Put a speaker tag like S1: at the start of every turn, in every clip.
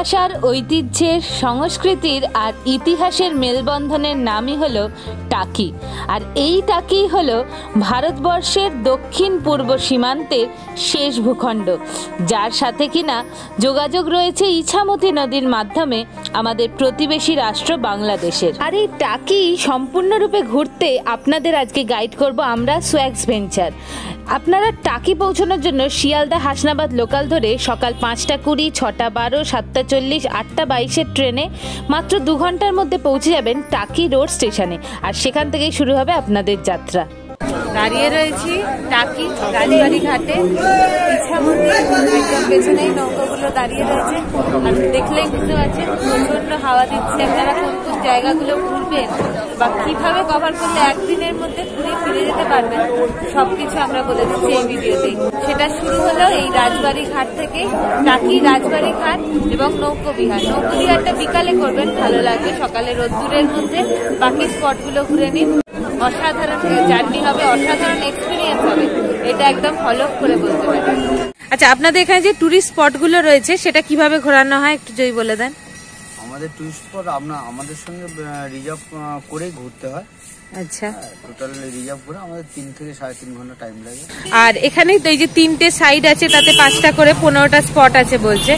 S1: ভালোবাসার ঐতিহ্যের সংস্কৃতির আর ইতিহাসের মেলবন্ধনের নামই হলো টাকি। আর এই টাকি হল ভারতবর্ষের দক্ষিণ পূর্ব সীমান্তের শেষ ভূখণ্ড, যার সাথে কিনা যোগাযোগ রয়েছে ইছামতি নদীর মাধ্যমে আমাদের প্রতিবেশী রাষ্ট্র বাংলাদেশের। আর এই টাকি সম্পূর্ণরূপে ঘুরতে আপনাদের আজকে গাইড করব আমরা সোয়াক্স ভেঞ্চার আপনারা টাকি পৌঁছানোর জন্য শিয়ালদা হাসনাবাদ লোকাল ধরে সকাল পাঁচটা কুড়ি, ছটা বারো, সাতটা চল্লিশ, আটটা বাইশের ট্রেনে মাত্র দু ঘণ্টার মধ্যে পৌঁছে যাবেন টাকি রোড স্টেশনে। আর সেখান থেকেই শুরু হবে আপনাদের যাত্রা।
S2: দাঁড়িয়ে রয়েছি টাকি রাজবাড়ি ঘাটে। পেছনে পেছনেই নৌকাগুলো দাঁড়িয়ে রয়েছে। আর দেখলেই বুঝতে পারছেন প্রচণ্ড হাওয়া দিচ্ছে আপনারা জায়গাগুলো ঘুরবেন বা কীভাবে কভার করলে একদিনের মধ্যে ঘুরে ফিরে যেতে পারবেন, সবকিছু আমরা বলে দিচ্ছি এই ভিডিওতেই। সেটা শুরু হলো এই রাজবাড়ি ঘাট থেকে, টাকি রাজবাড়ি ঘাট এবং নৌকোবিহার নৌকোবিহারটা বিকালে করবেন, ভালো লাগবে। সকালে রোদ্দুরের মধ্যে বাকি স্পটগুলো ঘুরে নিন। অসাধারণ জার্নি হবে, অসাধারণ এক্সপিরিয়েন্স হবে। এটা একদম ফলো করে বলতে পারি। আচ্ছা আপনাদের এখানে যে টুরিস্ট স্পটগুলো রয়েছে, সেটা কীভাবে ঘোরানো হয়, একটু যদি বলে দেন?
S3: আমাদের টুরিস্ট স্পট আমরা আমাদের সঙ্গে রিজার্ভ করে ঘুরতে হয়।
S2: আচ্ছা।
S3: টোটাল রিজার্ভ করে আমাদের তিন থেকে সাড়ে তিন ঘণ্টা টাইম লাগে।
S2: আর এখানে তো এই যে তিনটে সাইড আছে তাতে পাঁচটা করে পনেরোটা স্পট আছে বলছে।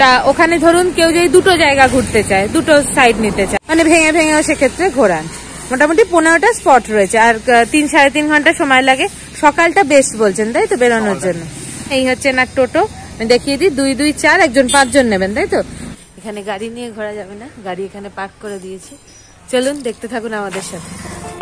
S2: তা ওখানে ধরুন কেউ যদি দুটো জায়গা ঘুরতে চায় দুটো সাইড নিতে চায় মানে ভেঙে ভেঙেও সেক্ষেত্রে ঘোরান। মোটামুটি পনেরোটা স্পট রয়েছে আর তিন সাড়ে তিন ঘণ্টা সময় লাগে। সকালটা বেস্ট বলছেন তাই তো বেরোনোর জন্য? এই হচ্ছে না টোটো। দেখিয়ে দিই দুই দুই চার একজন পাঁচজন নেবেন তাই তো? এখানে গাড়ি নিয়ে ঘোরা যাবে না। গাড়ি এখানে পার্ক করে দিয়েছি। চলুন দেখতে থাকুন আমাদের সাথে।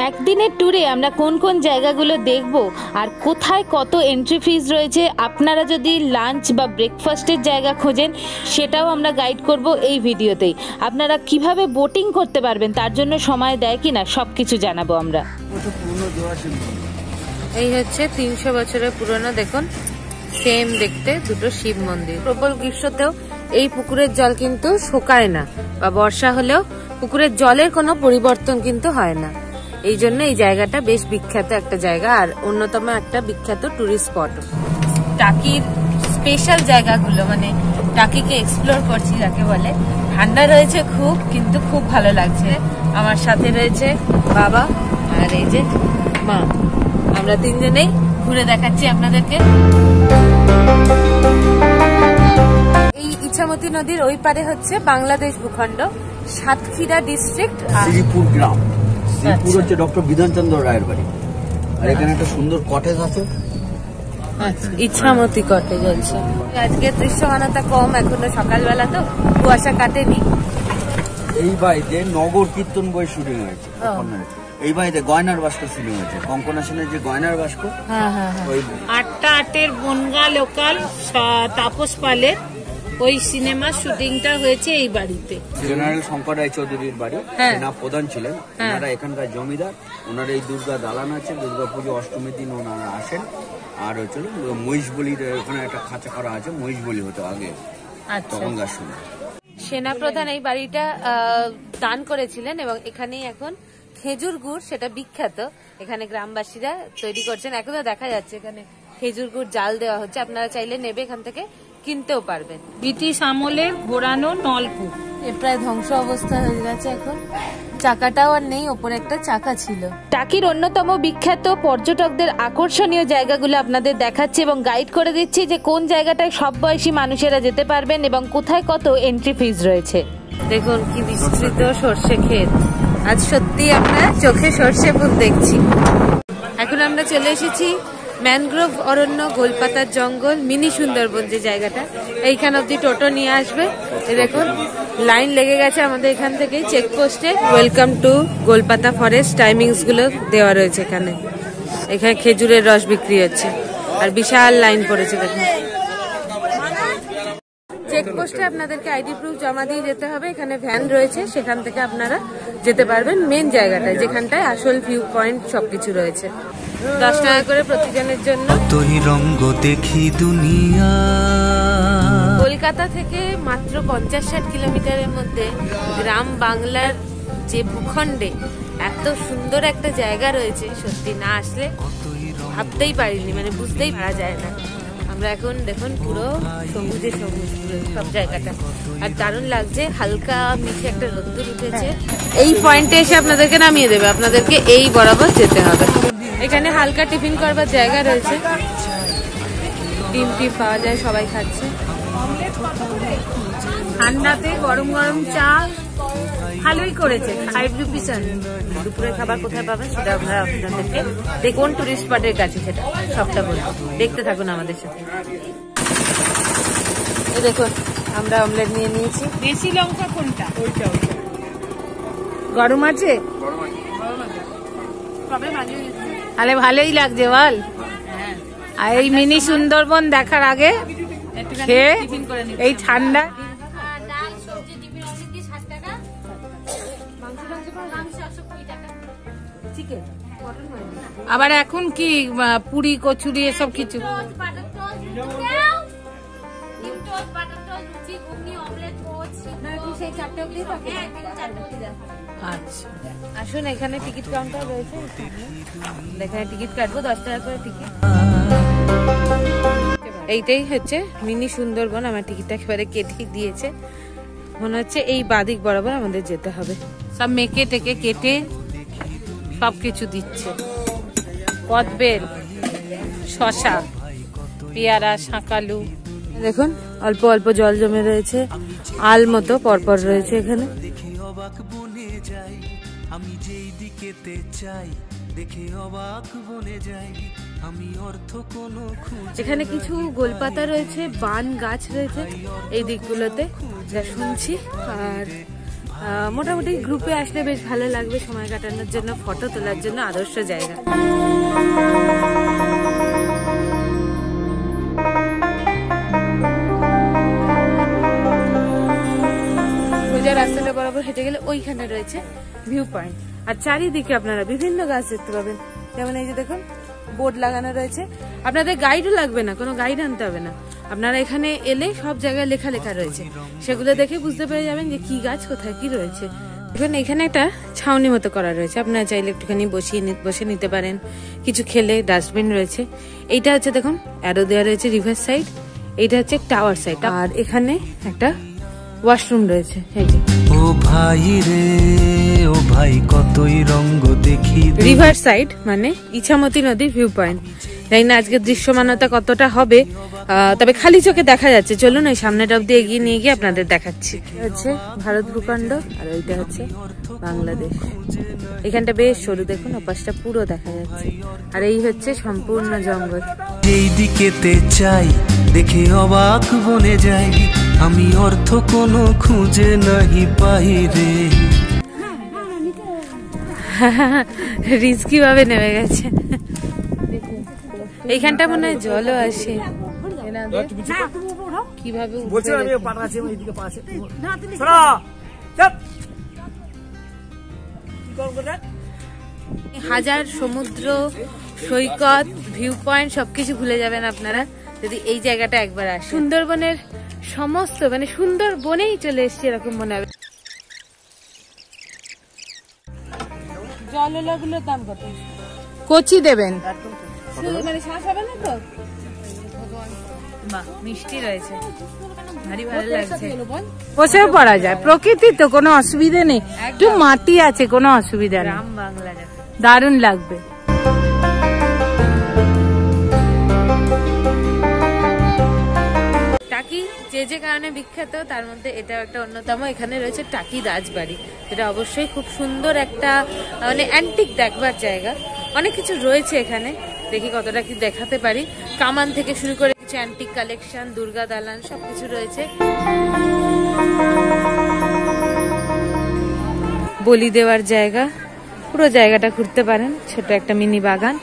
S1: একদিনের ট্যুরে আমরা কোন কোন জায়গাগুলো দেখব আর কোথায় কত এন্ট্রি ফিজ রয়েছে আপনারা যদি লাঞ্চ বা ব্রেকফাস্টের জায়গা খোঁজেন সেটাও আমরা গাইড করব এই ভিডিওতেই আপনারা কীভাবে বোটিং করতে পারবেন তার জন্য সময় দেয় কিনা সব কিছু জানাব আমরা।
S2: এই হচ্ছে তিনশো বছরের পুরনো দেখুন সেম দেখতে দুটো শিব মন্দির। প্রবল গ্রীষ্মতেও এই পুকুরের জল কিন্তু শুকায় না বা বর্ষা হলেও পুকুরের জলের কোনো পরিবর্তন কিন্তু হয় না। এই জন্য এই জায়গাটা বেশ বিখ্যাত একটা জায়গা আর অন্যতম একটা বিখ্যাত টুরিস্ট স্পট টাকির স্পেশাল জায়গাগুলো মানে টাকিকে এক্সপ্লোর করছি যাকে বলে, ঠান্ডা রয়েছে খুব, কিন্তু খুব ভালো লাগছে। আমার সাথে রয়েছে বাবা আর এই যে মা। আমরা তিনজনেই ঘুরে দেখাচ্ছি আপনাদেরকে। ইছামতি নদীর ওই পারে হচ্ছে বাংলাদেশ ভূখণ্ড সাতক্ষীরা ডিস্ট্রিক্ট
S3: শ্রীপুর গ্রাম। শ্রীপুর
S2: আচ্ছা।
S3: হচ্ছে ডক্টর বিধানচন্দ্র রায়ের বাড়ি। আর এখানে একটা সুন্দর কটেজ আছে।
S2: ইচ্ছামতি কটেজ আছে আজকে দৃশ্যমানতা কম এখনও সকালবেলা তো কুয়াশা কাটেনি।
S3: এই বাড়িতে নগর কীর্তন বই শুটিং হয়েছে এই বাড়িতে গয়নার বাস্ক শুরু হয়েছে। কঙ্কনা সেনের যে গয়নার বাস্ক
S2: হ্যাঁ হ্যাঁ হ্যাঁ।
S3: ওই
S4: আটটা আটের বনগা লোকাল তাপস পালের ওই সিনেমার শুটিংটা হয়েছে এই বাড়িতে।
S3: জেনারেল শঙ্কর রায় চৌধুরীর বাড়ি।
S2: হ্যাঁ।
S3: সেনা প্রধান ছিলেন।
S2: হ্যাঁ।
S3: ওনারা এখানকার জমিদার। ওনার এই দুর্গা দালান আছে। দুর্গা পুজো অষ্টমীর দিন ওনারা আসেন। আর হচ্ছে মহিষ বলির ওখানে একটা খাঁচা করা আছে। মহিষ বলি হতো আগে।
S2: আচ্ছা।
S3: তখনকার সময়।
S2: সেনাপ্রধান এই বাড়িটা দান করেছিলেন এবং এখানেই এখন খেজুর গুড় সেটা বিখ্যাত। এখানে গ্রামবাসীরা তৈরি করছেন। এখনও দেখা যাচ্ছে এখানে খেজুর গুড় জাল দেওয়া হচ্ছে। আপনারা চাইলে নেবে এখান থেকে। কিনতেও পারবেন।
S4: ব্রিটিশ আমলের ঘোরানো নলকূপ।
S2: এ প্রায় ধ্বংস অবস্থা হয়ে গেছে এখন। চাকাটাও আর নেই ওপরে একটা চাকা ছিল।
S1: টাকির অন্যতম বিখ্যাত পর্যটকদের আকর্ষণীয় জায়গাগুলো আপনাদের দেখাচ্ছি এবং গাইড করে দিচ্ছি যে কোন জায়গাটায় সব বয়সী মানুষেরা যেতে পারবেন এবং কোথায় কত এন্ট্রি ফিজ রয়েছে।
S2: দেখুন কি বিস্তৃত সর্ষে ক্ষেত। আজ সত্যি আমরা চোখে সর্ষে ফুল দেখছি। এখন আমরা চলে এসেছি ম্যানগ্রোভ, অরণ্য গোলপাতার জঙ্গল, মিনি সুন্দরবন যে জায়গাটা, এইখান অব্দি টোটো নিয়ে আসবে। দেখুন, লাইন লেগে গেছে আমাদের এখান থেকেই চেকপোস্টে ওয়েলকাম টু গোলপাতা ফরেস্ট টাইমিংসগুলো দেওয়া রয়েছে এখানে। এখানে খেজুরের রস বিক্রি হচ্ছে। আর বিশাল লাইন পড়েছে, দেখুন। চেকপোস্টে আপনাদেরকে আইডি প্রুফ জমা দিয়ে যেতে হবে। এখানে ভ্যান রয়েছে, সেখান থেকে আপনারা যেতে পারবেন। মেন জায়গাটায়, যেখানটায় আসল ভিউ পয়েন্ট সবকিছু রয়েছে। দশ টাকা করে প্রতিজনের জন্য।
S5: তোই রঙ্গ দেখি দুনিয়া।
S2: কলকাতা থেকে মাত্র পঞ্চাশ ষাট কিলোমিটারের মধ্যে গ্রাম বাংলার যে ভূখণ্ডে এত সুন্দর একটা জায়গা রয়েছে সত্যি না আসলে ভাবতেই পারিনি মানে বুঝতেই পারা যায় না। আমরা এখন দেখুন পুরো সবুজে সবুজ সব জায়গাটা। আর দারুণ লাগছে, হালকা মিশে একটা রোদ্দুর উঠেছে। এই পয়েন্টে এসে আপনাদেরকে নামিয়ে দেবে, আপনাদেরকে এই বরাবর যেতে হবে। এখানে হালকা টিফিন করবার জায়গা রয়েছে। ডিম টিম পাওয়া যায়, সবাই খাচ্ছে।
S4: ঠান্ডাতে গরম গরম চা ভালোই করেছে ফাইভ রুপিস
S2: দুপুরের খাবার কোথায় পাবেন সেটা আমরা আপনাদেরকে দেখুন টুরিস্ট স্পটের কাছে সেটা সবটা বলব। দেখতে থাকুন আমাদের সাথে। এই দেখুন আমরা অমলেট নিয়ে নিয়েছি।
S4: দেশি লঙ্কা কোনটা? গরম আছে? তাহলে ভালোই লাগছে বল। আর এই মিনি সুন্দরবন দেখার আগে খেয়ে এই ঠান্ডা আবার এখন কি পুরি কচুরি এসব কিছু?
S6: হ্যাঁ।
S4: আচ্ছা।
S2: আসুন এখানে টিকিট কাউন্টার রয়েছে। এখানে টিকিট কাটবো দশ টাকা করে টিকিট। এইটাই হচ্ছে মিনি সুন্দরবন। আমার টিকিটটা একেবারে কেটে দিয়েছে। মনে হচ্ছে এই বাদিক বরাবর আমাদের যেতে হবে।
S4: সব মেকে টেকে কেটে সব কিছু দিচ্ছে। কদবেল শশা পেয়ারা শাঁকালু।
S2: দেখুন অল্প অল্প জল জমে রয়েছে। আল মতো পরপর রয়েছে এখানে।
S5: দেখে অবাক বনে যাই আমি যেই দিকেতে চাই দেখে অবাক বনে যাই আমি অর্থ কোনো খুঁজ
S2: এখানে কিছু গোলপাতা রয়েছে বান গাছ রয়েছে এই দিকগুলোতে যা শুনছি। আর মোটামুটি গ্রুপে আসলে বেশ ভালো লাগবে সময় কাটানোর জন্য ফটো তোলার জন্য আদর্শ জায়গা। বরাবর হেঁটে গেলে ওইখানে রয়েছে ভিউ পয়েন্ট আর চারিদিকে আপনারা বিভিন্ন গাছ দেখতে পাবেন। যেমন এই যে দেখুন বোর্ড লাগানো রয়েছে। আপনাদের গাইডও লাগবে না, কোনো গাইড আনতে হবে না। আপনারা এখানে এলে সব জায়গায় লেখা লেখা রয়েছে। সেগুলো দেখে বুঝতে পেরে যাবেন যে কি গাছ কোথায়, কি রয়েছে। দেখুন এখানে একটা ছাউনি মতো করা রয়েছে। আপনারা চাইলে একটুখানি বসিয়ে বসে নিতে পারেন। কিছু খেলে ডাস্টবিন রয়েছে। এইটা হচ্ছে দেখুন অ্যারো দেওয়া রয়েছে রিভার সাইড এইটা হচ্ছে টাওয়ার সাইড আর এখানে একটা ওয়াশরুম রয়েছে। এই যে।
S5: ও ভাই রে ও ভাই কতই রঙ্গ দেখি
S2: রিভার সাইড মানে ইছামতি নদীর ভিউ পয়েন্ট জানি না আজকের দৃশ্যমানতা কতটা হবে। তবে খালি চোখে দেখা যাচ্ছে। চলুন ওই সামনেটা অব্দি এগিয়ে নিয়ে গিয়ে আপনাদের দেখাচ্ছি। হচ্ছে ভারত ভূখণ্ড আর ওইটা হচ্ছে বাংলাদেশ। এখানটা বেশ সরু দেখুন ওপাশটা পুরো দেখা যাচ্ছে। আর এই হচ্ছে সম্পূর্ণ জঙ্গল।
S5: যেই দিকেতে চাই দেখে অবাক বনে যাই। আমি অর্থ কোনো খুঁজে নাহি পাই রে।
S2: রিস্কি ভাবে নেমে গেছে। এইখানটা মনে হয় জলও আসে। কীভাবে হাজার সমুদ্র সৈকত ভিউ পয়েন্ট সবকিছু ভুলে যাবেন আপনারা। যদি এই জায়গাটা একবার আসে সুন্দরবনের সমস্ত মানে সুন্দরবনেই চলে এসছে এরকম মনে হবে। জলগুলোর দাম কত?
S4: কচি দেবেন।
S2: মানে শ্বাস হবে না তো? বাহ মিষ্টি রয়েছে। ভারী ভালো লাগছে।
S4: বসেও পড়া যায়। প্রকৃতি তো কোনো অসুবিধে নেই। একটু মাটি আছে কোনো অসুবিধা নেই।
S2: গ্রাম বাংলা যাবে
S4: দারুণ লাগবে।
S2: টাকি যে যে কারণে বিখ্যাত তার মধ্যে এটাও একটা অন্যতম। এখানে রয়েছে টাকি রাজবাড়ি যেটা অবশ্যই খুব সুন্দর একটা মানে অ্যান্টিক দেখবার জায়গা। অনেক কিছু রয়েছে এখানে। দেখি কতটা কি দেখাতে পারি। কামান থেকে শুরু করে কিছু অ্যান্টিক কালেকশন দুর্গা দালান, সবকিছু রয়েছে। বলি দেওয়ার জায়গা। পুরো জায়গাটা ঘুরতে পারেন। ছোট একটা মিনি বাগান।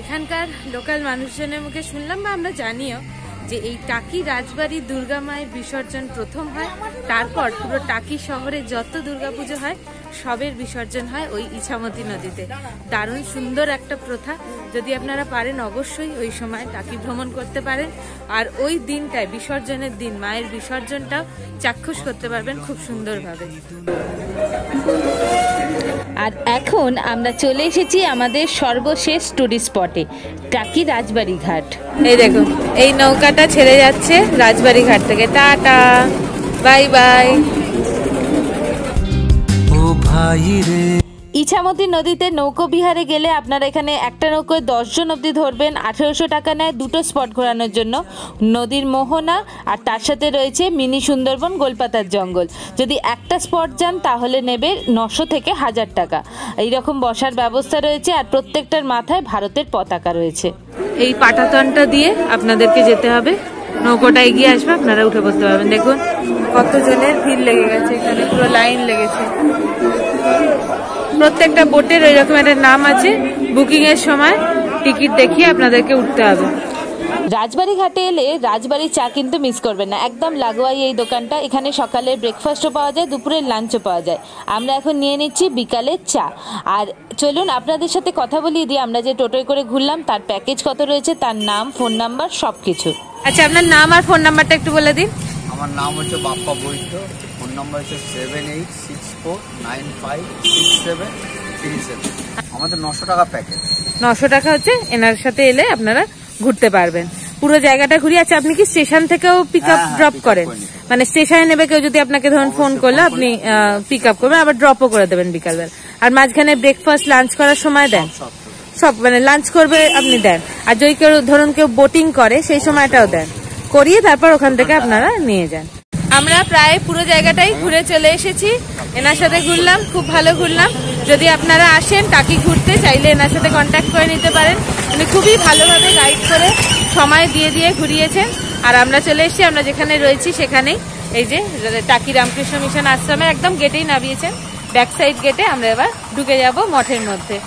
S2: এখানকার লোকাল মানুষজনের মুখে শুনলাম বা আমরা জানিও যে এই টাকি রাজবাড়ি দুর্গা মায়ের বিসর্জন প্রথম হয়, তারপর পুরো টাকি শহরে যত দুর্গাপুজো হয় সবের বিসর্জন হয় ওই ইছামতি নদীতে। দারুণ সুন্দর একটা প্রথা। যদি আপনারা পারেন অবশ্যই ওই সময় টাকি ভ্রমণ করতে পারেন। আর ওই দিনটায় বিসর্জনের দিন মায়ের বিসর্জনটাও চাক্ষুষ করতে পারবেন খুব সুন্দরভাবে।
S1: আর এখন আমরা চলে এসেছি আমাদের সর্বশেষ টুরিস্ট স্পটে টাকি রাজবাড়ি ঘাট।
S2: এই দেখুন এই নৌকাটা ছেড়ে যাচ্ছে রাজবাড়ি ঘাট থেকে। Tata bye bye.
S1: ইছামতি নদীতে নৌকো বিহারে গেলে আপনারা এখানে একটা নৌকোয় দশজন অবধি ধরবেন আঠেরোশো টাকা নেয় দুটো স্পট ঘোরানোর জন্য। নদীর মোহনা আর তার সাথে রয়েছে মিনি সুন্দরবন গোলপাতার জঙ্গল। যদি একটা স্পট যান তাহলে নেবে নশো থেকে হাজার টাকা। এইরকম বসার ব্যবস্থা রয়েছে আর প্রত্যেকটার মাথায় ভারতের পতাকা রয়েছে।
S2: এই পাটাতনটা দিয়ে আপনাদেরকে যেতে হবে। নৌকোটা এগিয়ে আসবে আপনারা উঠে বসতে পারবেন। দেখুন কত জনের ভিড় লেগে গেছে এখানে পুরো লাইন লেগেছে। প্রত্যেকটা বোটের এরকম একটা নাম আছে বুকিং এর সময় টিকিট দেখিয়ে আপনাদেরকে উঠতে হবে।
S1: রাজবাড়ি ঘাটে এলে রাজবাড়ির চা কিন্তু মিস করবেন না। একদম লাগোয়াই এই দোকানটা এখানে সকালে ব্রেকফাস্টও পাওয়া যায় দুপুরের লাঞ্চও পাওয়া যায়। আমরা এখন নিয়ে নিচ্ছি বিকালের চা। আর চলুন আপনাদের সাথে কথা বলিয়ে দিই। আমরা যে টোটোয় করে ঘুরলাম তার প্যাকেজ কত রয়েছে তার নাম ফোন নাম্বার সব কিছু
S2: আচ্ছা আপনার নাম আর ফোন নাম্বারটা একটু বলে দিন।
S3: আমার নাম হচ্ছে বাপ্পা বৈদ্য ফোন নাম্বার হচ্ছে seven eight four nine five six seven three seven. আমাদের নশো টাকা প্যাকেজ
S2: নশো টাকা হচ্ছে এনার সাথে এলে আপনারা ঘুরতে পারবেন। পুরো জায়গাটা ঘুরিয়ে আছে আপনি কি স্টেশন থেকেও পিক আপ
S3: হ্যাঁ, হ্যাঁ,
S2: ড্রপ করেন? মানে স্টেশনে নেবে কেউ যদি আপনাকে ধরুন ফোন করলে আপনি পিক আপ করবেন আবার ড্রপও করে দেবেন বিকালবেলা। আর মাঝখানে ব্রেকফাস্ট লাঞ্চ করার সময় দেন।
S3: সব
S2: সব মানে লাঞ্চ করবে আপনি দেন। আর যদি কেউ ধরুন কেউ বোটিং করে সেই সময়টাও দেন। করিয়ে তারপর ওখান থেকে আপনারা নিয়ে যান। আমরা প্রায় পুরো জায়গাটাই ঘুরে চলে এসেছি। এনার সাথে ঘুরলাম, খুব ভালো ঘুরলাম। যদি আপনারা আসেন টাকি ঘুরতে, চাইলে এনার সাথে কন্ট্যাক্ট করে নিতে পারেন। উনি খুবই ভালোভাবে গাইড করে সময় দিয়ে দিয়ে ঘুরিয়েছেন। আর আমরা চলে এসেছি, আমরা যেখানে রয়েছি সেখানেই। এই যে, টাকি রামকৃষ্ণ মিশন আশ্রমে একদম গেটেই নামিয়েছেন। ব্যাক সাইড গেটে আমরা এবার ঢুকে যাব মঠের মধ্যে।